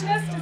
foolishness